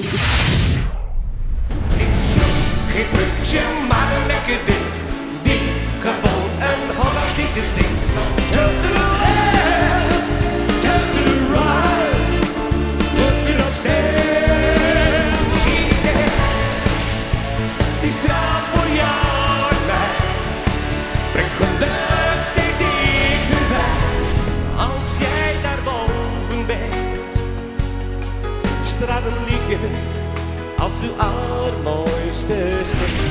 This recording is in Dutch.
Ik zoek geen puntje, maar een lekker ding. Die gewoon een Hollandieke zingt. Straten liggen als uw allermooiste stem.